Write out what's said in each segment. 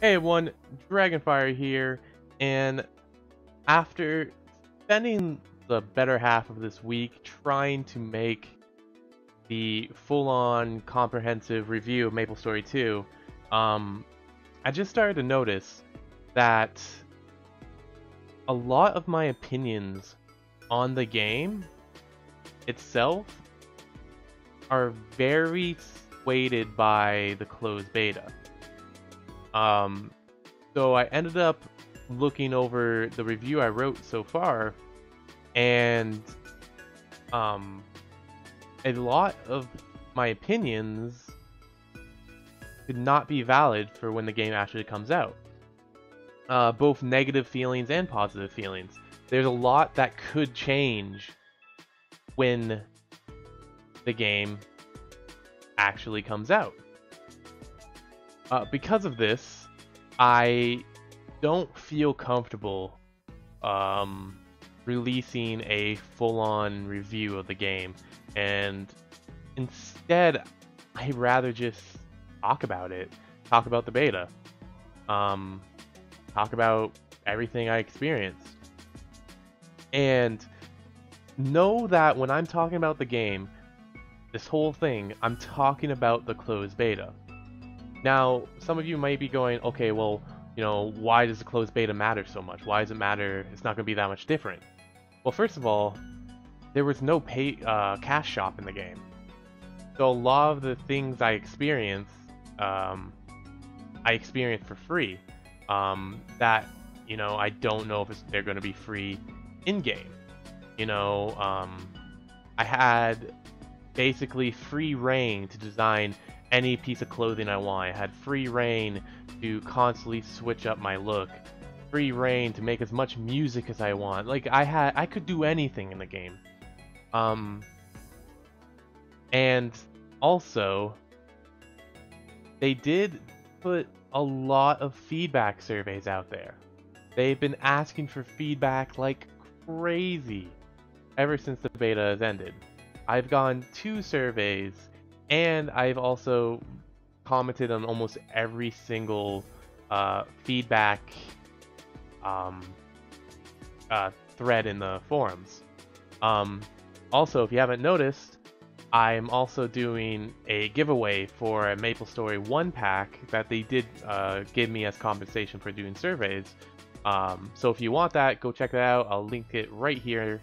Hey everyone, Dragonfire here, and after spending the better half of this week trying to make the full-on comprehensive review of MapleStory 2, um, I just started to notice that a lot of my opinions on the game itself are very weighted by the closed beta. Um, so I ended up looking over the review I wrote so far, and um, a lot of my opinions could not be valid for when the game actually comes out. Uh, both negative feelings and positive feelings. There's a lot that could change when the game actually comes out. Uh, because of this, I don't feel comfortable um, releasing a full-on review of the game, and instead, I'd rather just talk about it, talk about the beta, um, talk about everything I experienced, and know that when I'm talking about the game, this whole thing, I'm talking about the closed beta. Now, some of you might be going, okay, well, you know, why does the closed beta matter so much? Why does it matter? It's not going to be that much different. Well, first of all, there was no pay uh, cash shop in the game. So a lot of the things I experienced, um, I experienced for free. Um, that, you know, I don't know if they're going to be free in-game. You know, um, I had basically free rein to design any piece of clothing I want. I had free rein to constantly switch up my look. Free rein to make as much music as I want. Like I had I could do anything in the game. Um and also they did put a lot of feedback surveys out there. They've been asking for feedback like crazy ever since the beta has ended. I've gone two surveys, and I've also commented on almost every single uh, feedback um, uh, thread in the forums. Um, also, if you haven't noticed, I'm also doing a giveaway for a MapleStory 1 pack that they did uh, give me as compensation for doing surveys. Um, so if you want that, go check that out. I'll link it right here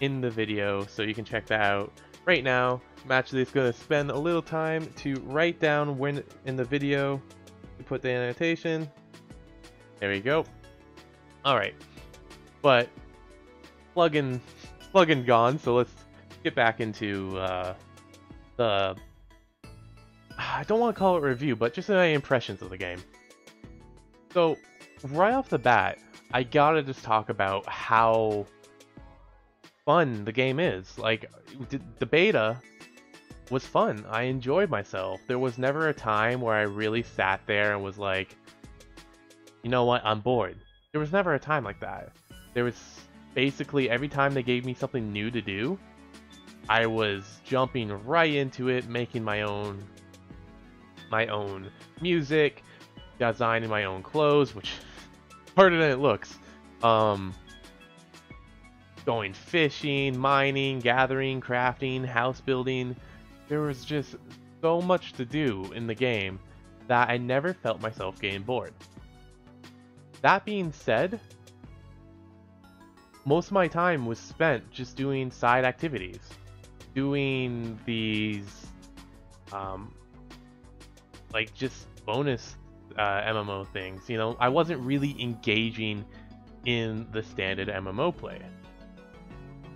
in the video, so you can check that out right now. Actually just going to spend a little time to write down when in the video to put the annotation. There we go. Alright, but plugin, plugin gone, so let's get back into uh, the... I don't want to call it review, but just my impressions of the game. So, right off the bat, I gotta just talk about how fun the game is. Like, the beta was fun. I enjoyed myself. There was never a time where I really sat there and was like, you know what, I'm bored. There was never a time like that. There was basically every time they gave me something new to do, I was jumping right into it, making my own my own music, designing my own clothes, which harder than it looks. Um, going fishing, mining, gathering, crafting, house building. There was just so much to do in the game that I never felt myself getting bored. That being said, most of my time was spent just doing side activities, doing these, um, like just bonus uh, MMO things. You know, I wasn't really engaging in the standard MMO play.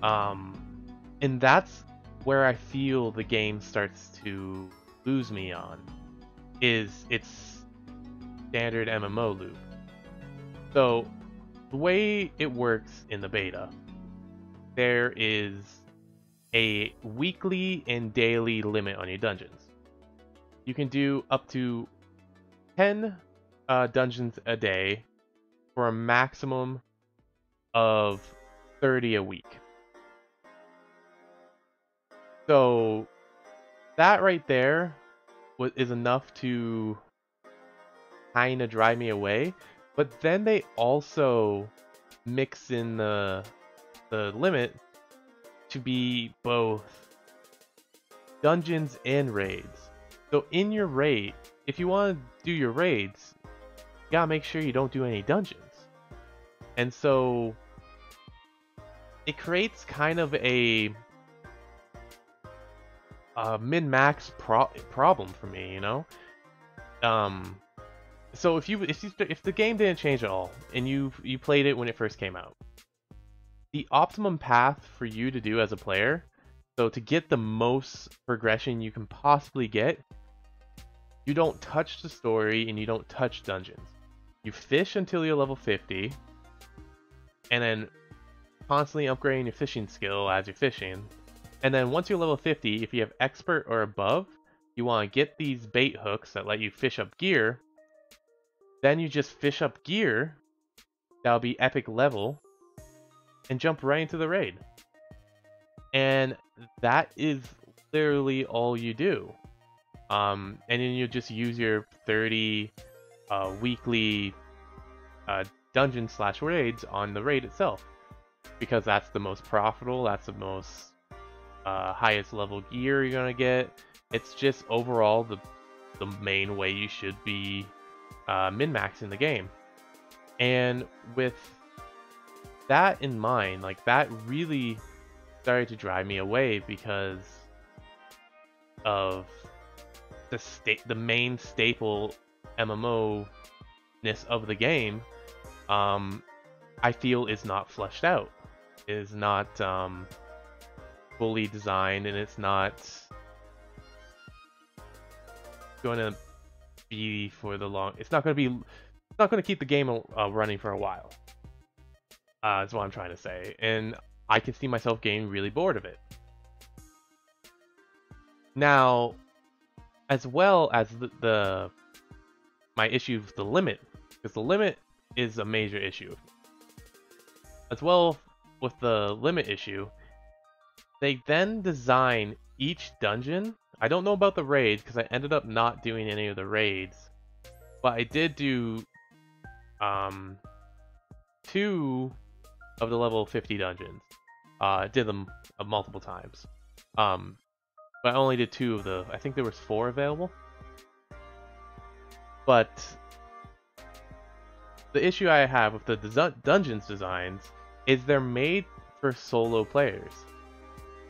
Um, and that's where I feel the game starts to lose me on, is its standard MMO loop. So, the way it works in the beta, there is a weekly and daily limit on your dungeons. You can do up to 10 uh, dungeons a day for a maximum of 30 a week. So that right there is enough to kind of drive me away. But then they also mix in the the limit to be both dungeons and raids. So in your raid, if you want to do your raids, you gotta make sure you don't do any dungeons. And so it creates kind of a, a min-max pro problem for me, you know. Um, so if you if you if the game didn't change at all and you you played it when it first came out, the optimum path for you to do as a player, so to get the most progression you can possibly get, you don't touch the story and you don't touch dungeons. You fish until you're level 50, and then constantly upgrading your fishing skill as you're fishing. And then once you're level 50, if you have expert or above, you want to get these bait hooks that let you fish up gear. Then you just fish up gear. That'll be epic level. And jump right into the raid. And that is literally all you do. Um, and then you just use your 30 uh, weekly uh, dungeon slash raids on the raid itself. Because that's the most profitable, that's the most uh, highest level gear you're gonna get. It's just overall the the main way you should be uh, min-maxing the game. And with that in mind, like that really started to drive me away because of the state the main staple MMO ness of the game um I feel is not fleshed out is not um fully designed and it's not going to be for the long it's not going to be it's not going to keep the game uh, running for a while. Uh, that's what I'm trying to say. And I can see myself getting really bored of it. Now as well as the, the my issue with the limit, because the limit is a major issue. As well with the limit issue, they then design each dungeon. I don't know about the raids because I ended up not doing any of the raids, but I did do um two of the level 50 dungeons. Uh, did them uh, multiple times. Um, but I only did two of the. I think there was four available. But the issue I have with the dungeons designs is they're made for solo players.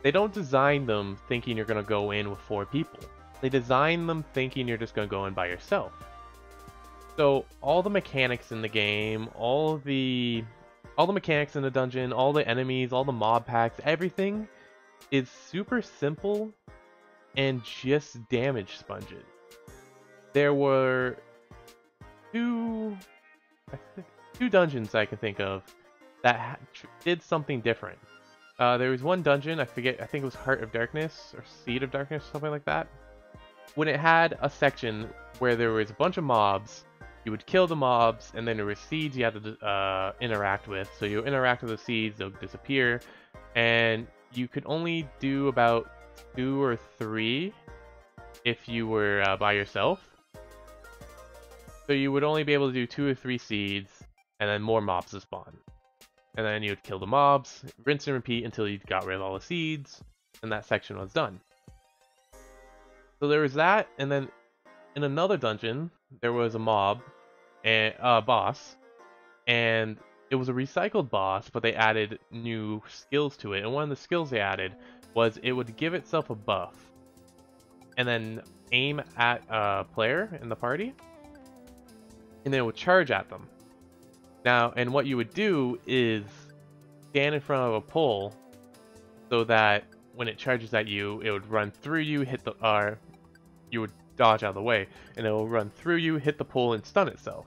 They don't design them thinking you're going to go in with four people. They design them thinking you're just going to go in by yourself. So all the mechanics in the game, all the all the mechanics in the dungeon, all the enemies, all the mob packs, everything is super simple and just damage sponges. There were two, two dungeons I can think of that did something different. Uh, there was one dungeon, I forget, I think it was Heart of Darkness or Seed of Darkness, or something like that. When it had a section where there was a bunch of mobs, you would kill the mobs, and then there were seeds you had to uh, interact with. So you interact with the seeds, they'll disappear, and you could only do about two or three if you were uh, by yourself. So you would only be able to do two or three seeds, and then more mobs to spawn. And then you would kill the mobs, rinse and repeat until you got rid of all the seeds, and that section was done. So there was that, and then in another dungeon, there was a mob, and a uh, boss, and it was a recycled boss, but they added new skills to it. And one of the skills they added was it would give itself a buff and then aim at a player in the party and then it would charge at them. Now, and what you would do is stand in front of a pole so that when it charges at you, it would run through you, hit the, uh, you would dodge out of the way, and it will run through you, hit the pole, and stun itself.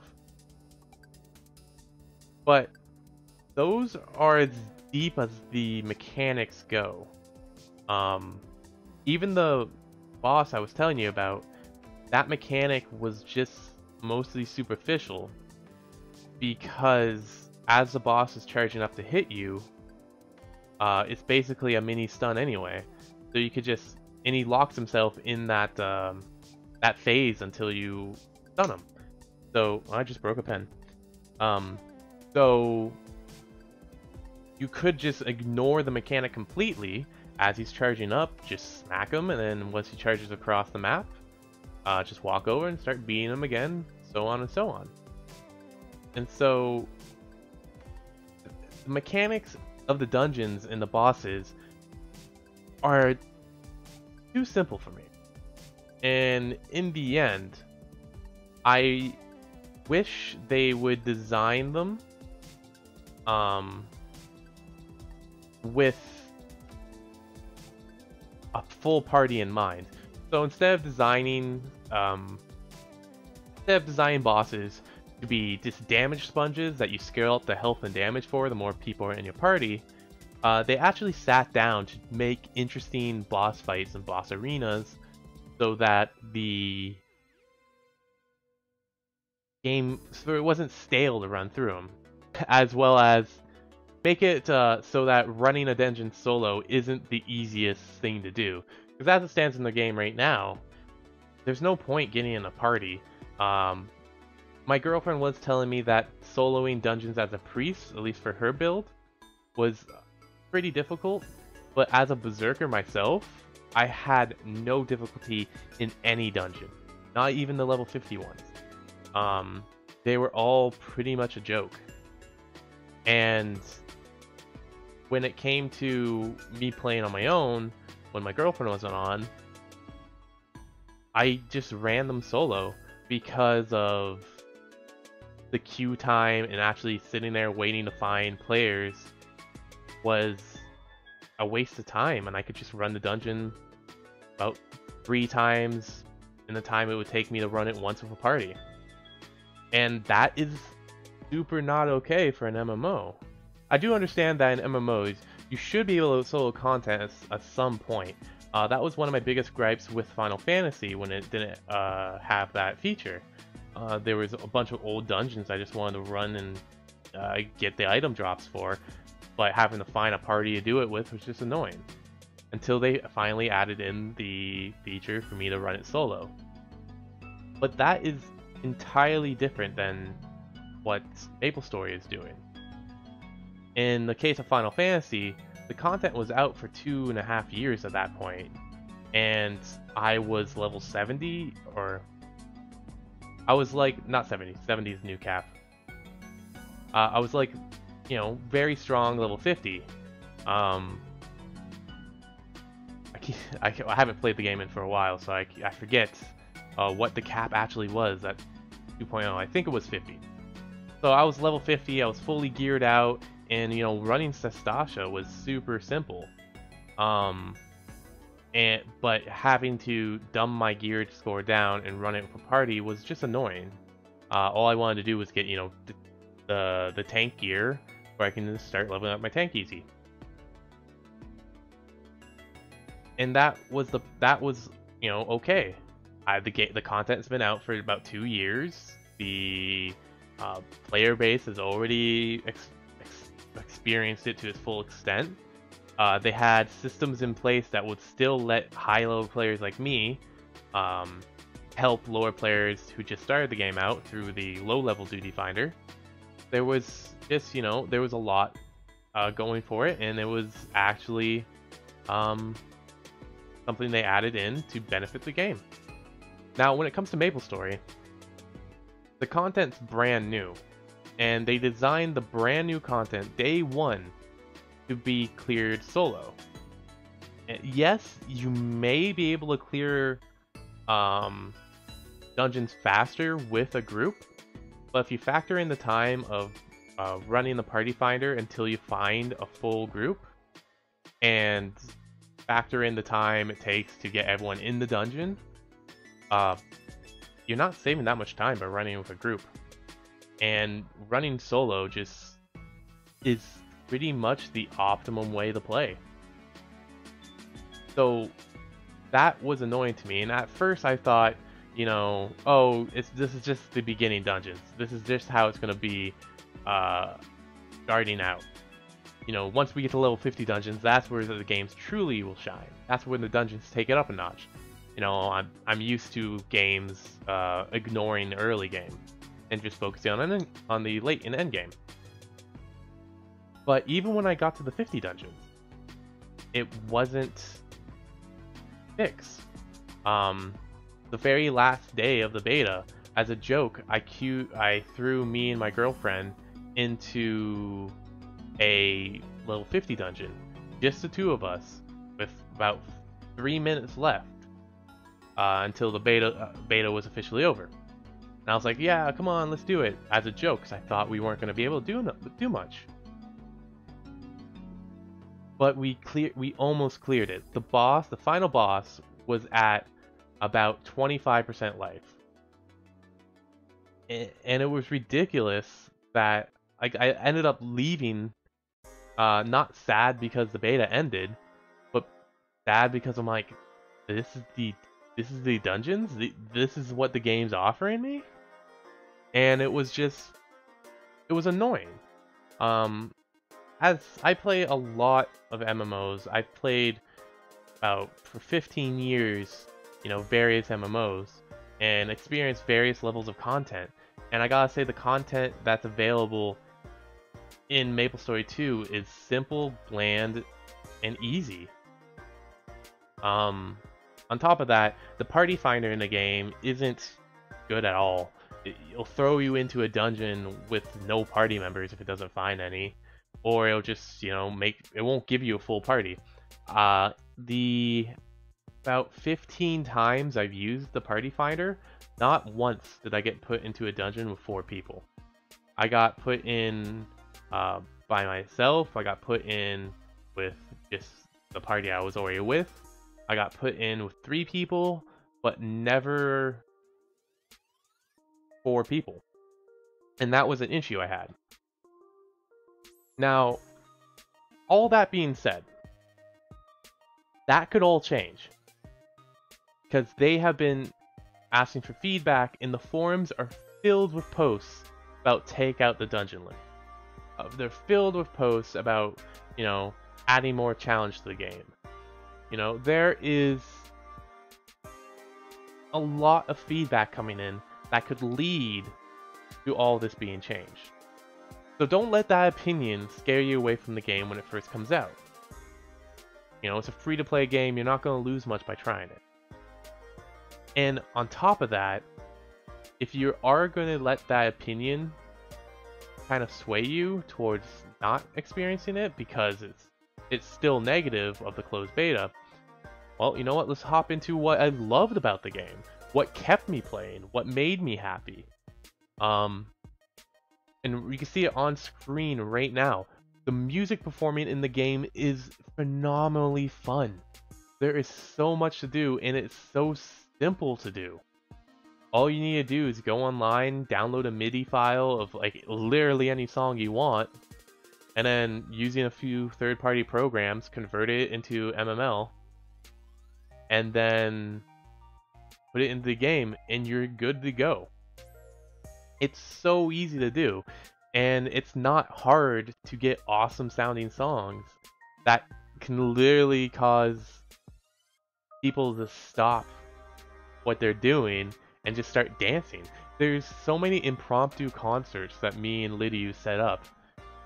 But those are as deep as the mechanics go. Um, even the boss I was telling you about, that mechanic was just mostly superficial because as the boss is charging up to hit you, uh, it's basically a mini stun anyway. So you could just, and he locks himself in that um, that phase until you stun him. So I just broke a pen. Um, so you could just ignore the mechanic completely as he's charging up, just smack him, and then once he charges across the map, uh, just walk over and start beating him again, so on and so on. And so the mechanics of the dungeons and the bosses are too simple for me. And in the end, I wish they would design them um, with a full party in mind. So instead of designing um, instead of designing bosses to be just damage sponges that you scale up the health and damage for the more people are in your party, uh, they actually sat down to make interesting boss fights and boss arenas so that the game so it wasn't stale to run through them, as well as make it uh, so that running a dungeon solo isn't the easiest thing to do. Because as it stands in the game right now, there's no point getting in a party. Um, my girlfriend was telling me that soloing dungeons as a priest, at least for her build, was pretty difficult. But as a berserker myself, I had no difficulty in any dungeon, not even the level 50 ones. Um, they were all pretty much a joke. And when it came to me playing on my own, when my girlfriend wasn't on, I just ran them solo because of the queue time and actually sitting there waiting to find players was a waste of time and I could just run the dungeon about three times in the time it would take me to run it once with a party. And that is super not okay for an MMO. I do understand that in MMOs, you should be able to solo content at some point. Uh, that was one of my biggest gripes with Final Fantasy when it didn't uh, have that feature. Uh, there was a bunch of old dungeons I just wanted to run and uh, get the item drops for, but having to find a party to do it with was just annoying. Until they finally added in the feature for me to run it solo. But that is entirely different than what MapleStory is doing. In the case of Final Fantasy, the content was out for two and a half years at that point, and I was level 70, or I was like, not 70, 70 is new cap. Uh, I was like, you know, very strong level 50. Um, I, I, I haven't played the game in for a while, so I, I forget uh, what the cap actually was at 2.0. I think it was 50. So I was level 50, I was fully geared out, and you know, running Sastasha was super simple. Um, and but having to dumb my gear to score down and run it for party was just annoying. Uh, all I wanted to do was get you know the, the tank gear where I can start leveling up my tank easy. And that was the that was you know okay. I, the game the content's been out for about two years. The uh, player base has already ex ex experienced it to its full extent. Uh, they had systems in place that would still let high-level players like me um, help lower players who just started the game out through the low-level duty finder. There was just, you know, there was a lot uh, going for it, and it was actually um, something they added in to benefit the game. Now, when it comes to MapleStory, the content's brand new, and they designed the brand new content day one to be cleared solo. Yes, you may be able to clear um, dungeons faster with a group, but if you factor in the time of uh, running the party finder until you find a full group, and factor in the time it takes to get everyone in the dungeon, uh, you're not saving that much time by running with a group. And running solo just is pretty much the optimum way to play. So that was annoying to me, and at first I thought, you know, oh, it's this is just the beginning dungeons. This is just how it's gonna be uh, starting out. You know, once we get to level 50 dungeons, that's where the games truly will shine. That's when the dungeons take it up a notch you know, I'm I'm used to games uh, ignoring early game. and just focusing on on the late and end game. But even when I got to the 50 dungeons, it wasn't fixed. Um, the very last day of the beta, as a joke, I queue, I threw me and my girlfriend into a level 50 dungeon, just the two of us, with about three minutes left uh, until the beta uh, beta was officially over. And I was like, yeah, come on, let's do it, as a joke, because I thought we weren't going to be able to do no do much. But we clear, we almost cleared it. The boss, the final boss, was at about 25% life. And it was ridiculous that like I ended up leaving uh, not sad because the beta ended, but sad because I'm like, this is the this is the dungeons. This is what the game's offering me, and it was just it was annoying. Um, as I play a lot of MMOs, I've played about for 15 years, you know, various MMOs and experienced various levels of content. And I gotta say, the content that's available in MapleStory 2 is simple, bland, and easy. Um, on top of that, the party finder in the game isn't good at all. It'll throw you into a dungeon with no party members if it doesn't find any, or it'll just, you know, make it won't give you a full party. Uh, the about 15 times I've used the party finder, not once did I get put into a dungeon with four people. I got put in uh, by myself. I got put in with just the party I was already with. I got put in with three people, but never four people. And that was an issue I had. Now, all that being said, that could all change. Because they have been asking for feedback, and the forums are filled with posts about take out the dungeon limit. Uh, they're filled with posts about, you know, adding more challenge to the game. You know, there is a lot of feedback coming in that could lead to all this being changed. So don't let that opinion scare you away from the game when it first comes out. You know, it's a free to play game, you're not going to lose much by trying it. And on top of that, if you are going to let that opinion kind of sway you towards not experiencing it because it's it's still negative of the closed beta, well, you know what? Let's hop into what I loved about the game. What kept me playing, what made me happy. Um and you can see it on screen right now. The music performing in the game is phenomenally fun. There is so much to do and it's so simple to do all you need to do is go online, download a MIDI file of like literally any song you want, and then using a few third-party programs, convert it into MML, and then put it into the game, and you're good to go. It's so easy to do, and it's not hard to get awesome sounding songs that can literally cause people to stop what they're doing and just start dancing. There's so many impromptu concerts that me and Lydia set up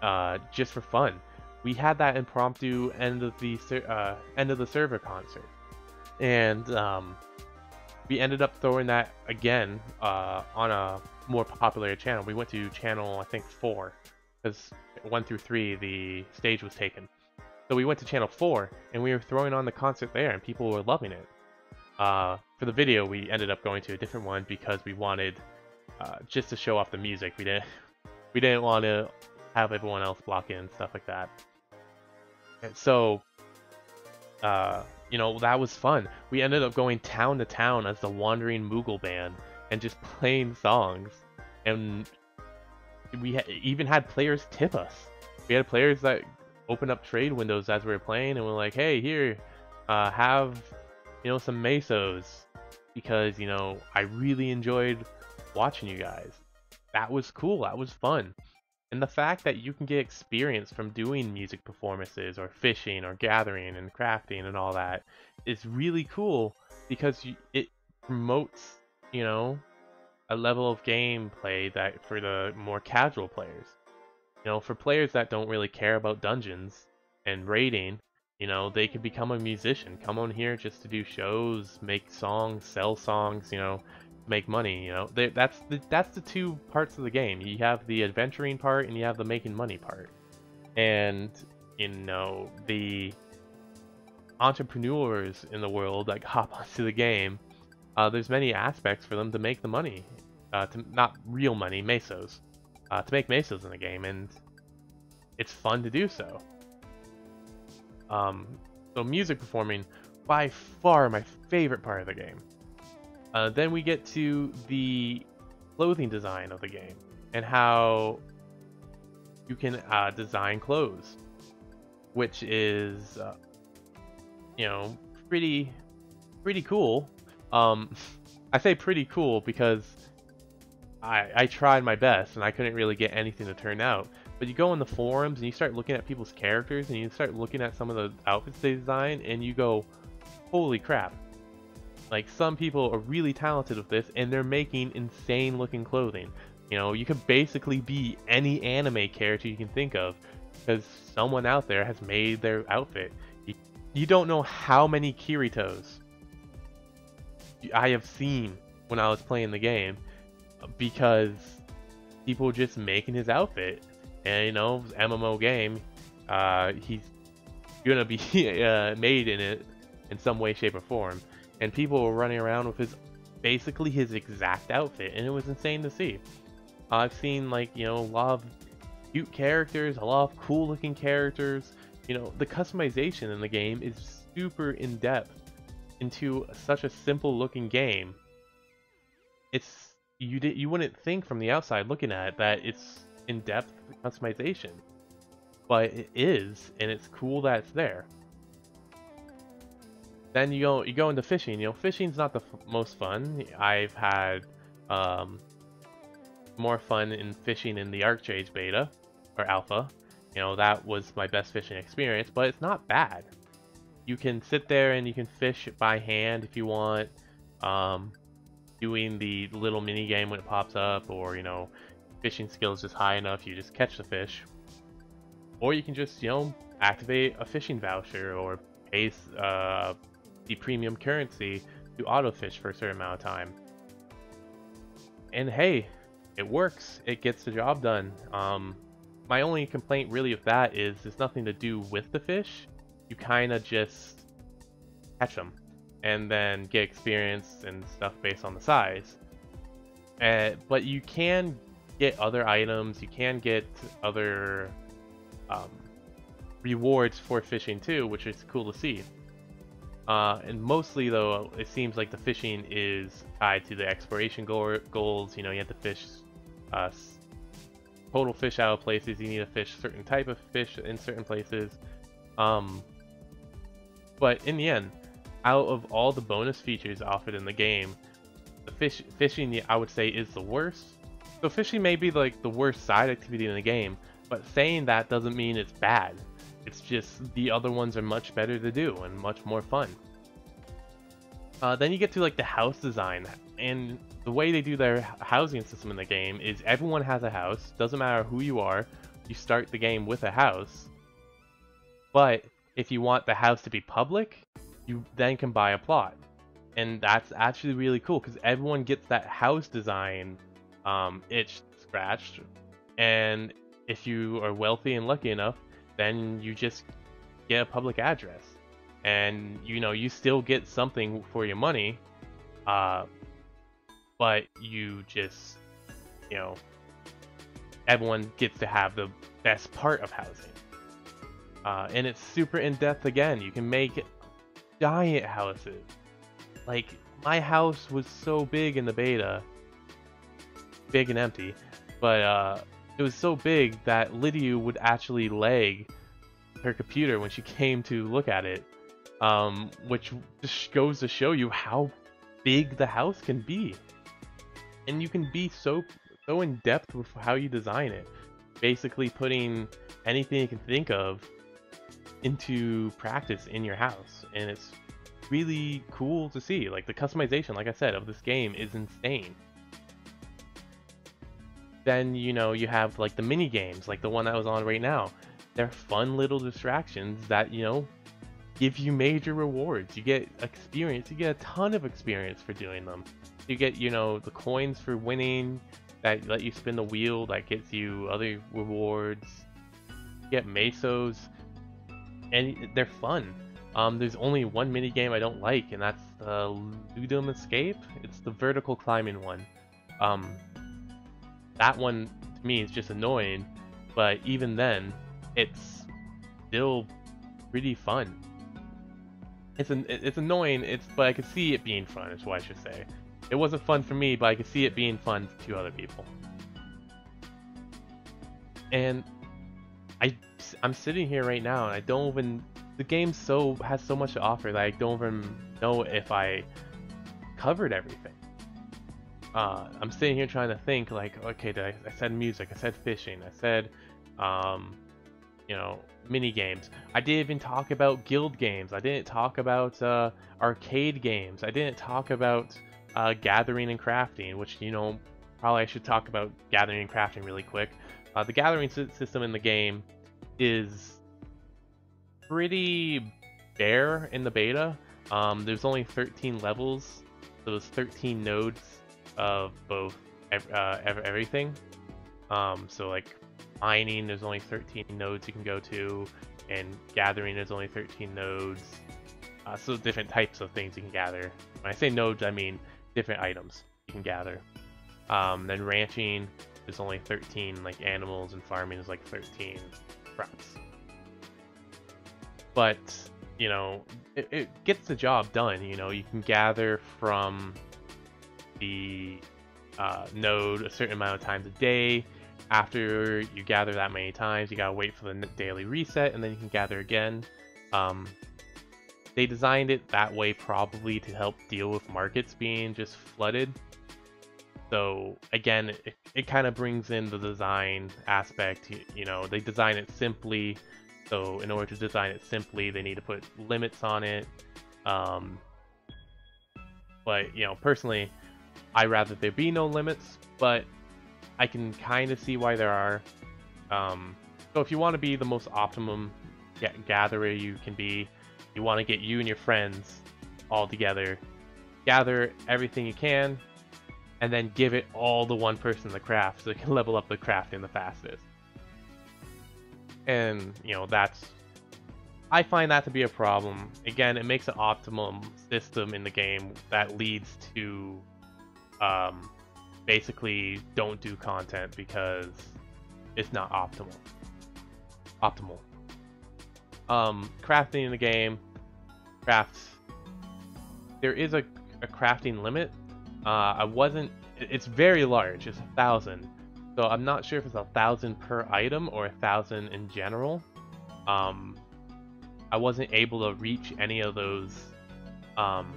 uh, just for fun. We had that impromptu end of the uh, end of the server concert, and um, we ended up throwing that again uh, on a more popular channel. We went to channel I think four because one through three the stage was taken. So we went to channel four and we were throwing on the concert there, and people were loving it. Uh, for the video, we ended up going to a different one because we wanted uh, just to show off the music. We didn't we didn't want to have everyone else block in stuff like that. And so, uh, you know, that was fun. We ended up going town to town as the Wandering Moogle Band and just playing songs. And we ha even had players tip us. We had players that opened up trade windows as we were playing and were like, "Hey, here, uh, have you know, some mesos because, you know, I really enjoyed watching you guys. That was cool. That was fun. And the fact that you can get experience from doing music performances or fishing or gathering and crafting and all that is really cool because it promotes, you know, a level of gameplay that for the more casual players. You know, for players that don't really care about dungeons and raiding, you know, they could become a musician, come on here just to do shows, make songs, sell songs, you know, make money. You know, they, that's the that's the two parts of the game. You have the adventuring part and you have the making money part. And you know the entrepreneurs in the world that hop onto the game. Uh, there's many aspects for them to make the money, uh, to not real money, mesos, uh, to make mesos in the game, and it's fun to do so. Um, so music performing, by far my favorite part of the game. Uh, then we get to the clothing design of the game and how you can uh, design clothes, which is, uh, you know, pretty, pretty cool. Um, I say pretty cool because I, I tried my best and I couldn't really get anything to turn out. But you go in the forums and you start looking at people's characters and you start looking at some of the outfits they design and you go, holy crap, like some people are really talented with this and they're making insane looking clothing. You know, you could basically be any anime character you can think of because someone out there has made their outfit. You, you don't know how many Kiritos I have seen when I was playing the game because people just making his outfit. And you know, MMO game, uh, he's gonna be uh, made in it in some way, shape, or form and people were running around with his basically his exact outfit, and it was insane to see. I've seen like you know a lot of cute characters, a lot of cool looking characters. You know the customization in the game is super in depth into such a simple looking game. It's you did you wouldn't think from the outside looking at it that it's in depth customization, but it is, and it's cool that it's there. Then you go you go into fishing. You know, fishing's not the most fun. I've had um, more fun in fishing in the ArcheAge beta or alpha. You know, that was my best fishing experience, but it's not bad. You can sit there and you can fish by hand if you want. Um, doing the little mini game when it pops up, or you know, fishing skills just high enough, you just catch the fish. Or you can just you know activate a fishing voucher or pay uh, the premium currency to autofish for a certain amount of time. And hey, it works. It gets the job done. Um, my only complaint really with that is it's nothing to do with the fish. You kind of just catch them and then get experience and stuff based on the size. Uh, but you can get other items. You can get other um, rewards for fishing too, which is cool to see. Uh, and mostly, though, it seems like the fishing is tied to the exploration go goals. You know, you have to fish uh, total fish out of places. You need to fish certain type of fish in certain places. Um, but in the end, out of all the bonus features offered in the game, the fish fishing I would say is the worst. So fishing may be like the worst side activity in the game, but saying that doesn't mean it's bad. It's just the other ones are much better to do and much more fun. Uh, then you get to like the house design, and the way they do their housing system in the game is everyone has a house. Doesn't matter who you are, you start the game with a house. But if you want the house to be public, you then can buy a plot, and that's actually really cool because everyone gets that house design um, scratched, and if you are wealthy and lucky enough, then you just get a public address. And you know you still get something for your money uh, but you just you know everyone gets to have the best part of housing uh, and it's super in-depth again. You can make giant houses. Like my house was so big in the beta. Big and empty. But uh, it was so big that Lydia would actually lag her computer when she came to look at it, um, which just goes to show you how big the house can be. And you can be so so in depth with how you design it, basically putting anything you can think of into practice in your house, and it's really cool to see. Like the customization, like I said, of this game is insane. then you know you have like the mini games, like the one that was on right now. They're fun little distractions that you know give you major rewards. You get experience. You get a ton of experience for doing them. You get you know the coins for winning that let you spin the wheel that gets you other rewards. You get mesos, and they're fun. Um, there's only one mini game I don't like, and that's the Ludum Escape. It's the vertical climbing one. Um, that one to me is just annoying, but even then, it's still pretty fun. It's an it's annoying. It's but I could see it being fun. Is what I should say. It wasn't fun for me, but I could see it being fun to other people. And I I'm sitting here right now, and I don't even the game so has so much to offer that I don't even know if I covered everything. Uh, I'm sitting here trying to think like, okay, I, I, said music, I said fishing, I said, um, you know, mini games. I didn't even talk about guild games. I didn't talk about uh, arcade games. I didn't talk about uh, gathering and crafting, which you know, probably I should talk about gathering and crafting really quick. Uh, the gathering system in the game is pretty bare in the beta. Um, there's only 13 levels, so there's 13 nodes of both uh, everything. Um, so like mining, there's only 13 nodes you can go to, and gathering, there's only 13 nodes. Uh, so different types of things you can gather. When I say nodes, I mean different items you can gather. Um, then ranching, there's only 13 like animals, and farming is like 13 crops but you know it, it gets the job done. You know you can gather from the uh, node a certain amount of times a day. After you gather that many times, you gotta wait for the daily reset, and then you can gather again. Um, they designed it that way probably to help deal with markets being just flooded. So again, it, it kind of brings in the design aspect. You know, they design it simply so in order to design it simply, they need to put limits on it. Um, but, you know, personally, I rather there be no limits, but I can kind of see why there are. Um, so if you want to be the most optimum gatherer you can be, you want to get you and your friends all together, gather everything you can, and then give it all to one person the craft so they can level up the crafting the fastest and you know that's I find that to be a problem. Again, it makes an optimum system in the game that leads to um, basically don't do content because it's not optimal. Optimal. Um, crafting in the game, crafts. There is a, a crafting limit. Uh, I wasn't. It's very large. It's a thousand. So I'm not sure if it's a thousand per item or a thousand in general. Um, I wasn't able to reach any of those um,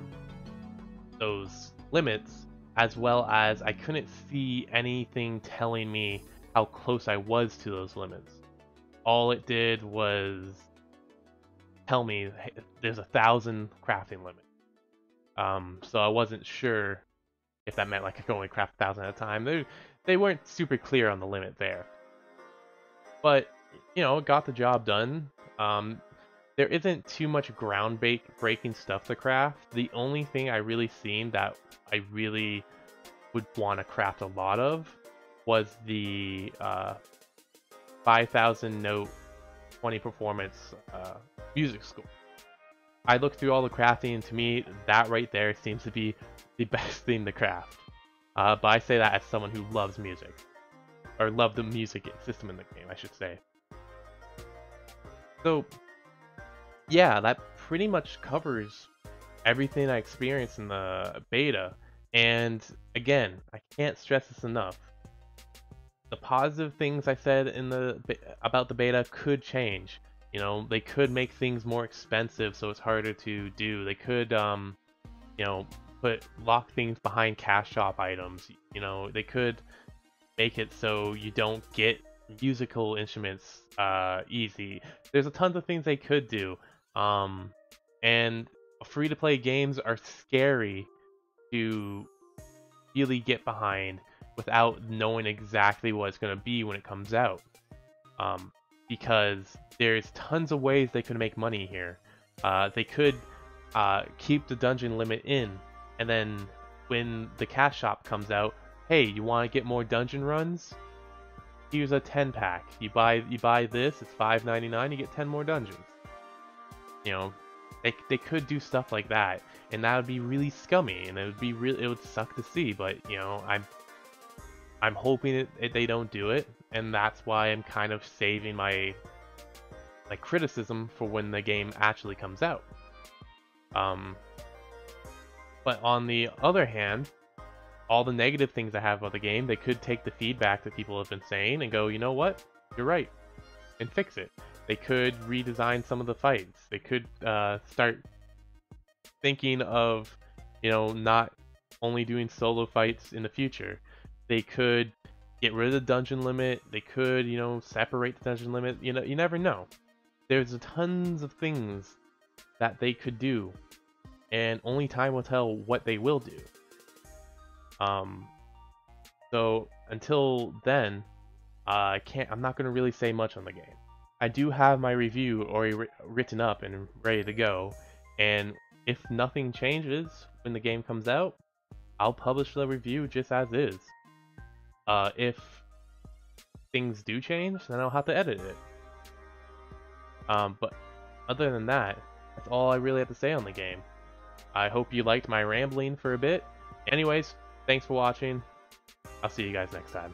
those limits, as well as I couldn't see anything telling me how close I was to those limits. All it did was tell me hey, there's a thousand crafting limit. Um, so I wasn't sure if that meant like I could only craft a thousand at a time. There, they weren't super clear on the limit there. But, you know, got the job done. Um, there isn't too much ground breaking stuff to craft. The only thing I really seen that I really would want to craft a lot of was the uh, 5,000 note 20 performance uh, music score. I look through all the crafting, and to me, that right there seems to be the best thing to craft. Uh, but I say that as someone who loves music. Or love the music system in the game, I should say. So, yeah, that pretty much covers everything I experienced in the beta. And again, I can't stress this enough. The positive things I said in the about the beta could change. You know, they could make things more expensive so it's harder to do. They could um, you know, put lock things behind cash shop items. You know, they could make it so you don't get musical instruments uh, easy. There's a tons of things they could do. Um, and free to play games are scary to really get behind without knowing exactly what it's going to be when it comes out. Um, because there's tons of ways they could make money here. Uh, they could uh, keep the dungeon limit in, and then when the cash shop comes out, hey, you want to get more dungeon runs? Here's a 10 pack. You buy you buy this, it's 5.99. You get 10 more dungeons. You know, they they could do stuff like that, and that would be really scummy, and it would be real. It would suck to see, but you know, I'm I'm hoping it, they don't do it, and that's why I'm kind of saving my like criticism for when the game actually comes out. Um, but on the other hand, all the negative things I have about the game, they could take the feedback that people have been saying and go, you know what, you're right, and fix it. They could redesign some of the fights. They could uh, start thinking of, you know, not only doing solo fights in the future. They could get rid of the dungeon limit. They could, you know, separate the dungeon limit. You know, you never know. There's a tons of things that they could do, and only time will tell what they will do. Um, so until then, uh, I can't. I'm not gonna really say much on the game. I do have my review already written up and ready to go, and if nothing changes when the game comes out, I'll publish the review just as is. Uh, if things do change, then I'll have to edit it. Um, but other than that, that's all I really have to say on the game. I hope you liked my rambling for a bit. Anyways, thanks for watching. I'll see you guys next time.